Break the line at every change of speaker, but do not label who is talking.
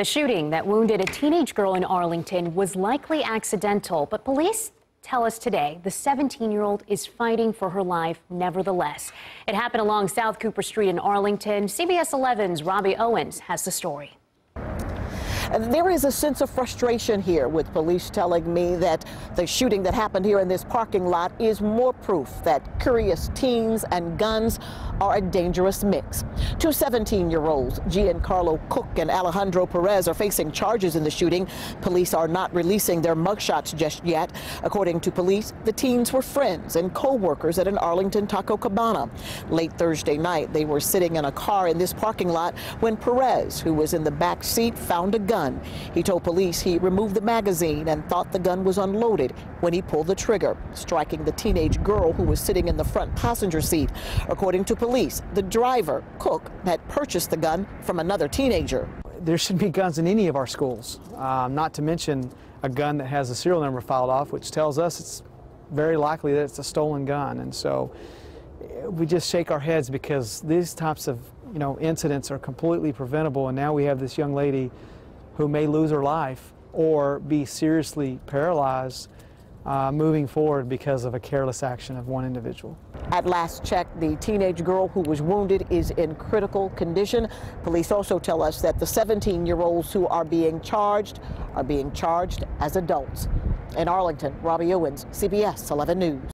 The shooting that wounded a teenage girl in Arlington was likely accidental, but police tell us today the 17 year old is fighting for her life nevertheless. It happened along South Cooper Street in Arlington. CBS 11's Robbie Owens has the story.
There is a sense of frustration here with police telling me that the shooting that happened here in this parking lot is more proof that curious teens and guns are a dangerous mix. Two 17-year-olds, Giancarlo Cook and Alejandro Perez, are facing charges in the shooting. Police are not releasing their mugshots just yet. According to police, the teens were friends and co-workers at an Arlington Taco Cabana. Late Thursday night, they were sitting in a car in this parking lot when Perez, who was in the back seat, found a gun gun. He told police he removed the magazine and thought the gun was unloaded when he pulled the trigger, striking the teenage girl who was sitting in the front passenger seat. According to police, the driver, Cook, had purchased the gun from another teenager.
There should be guns in any of our schools, um, not to mention a gun that has a serial number filed off, which tells us it's very likely that it's a stolen gun. And so eh, we just shake our heads because these types of you know incidents are completely preventable and now we have this young lady who may lose her life or be seriously paralyzed uh, moving forward because of a careless action of one individual.
At last check, the teenage girl who was wounded is in critical condition. Police also tell us that the 17-year-olds who are being charged are being charged as adults. In Arlington, Robbie Owens, CBS 11 News.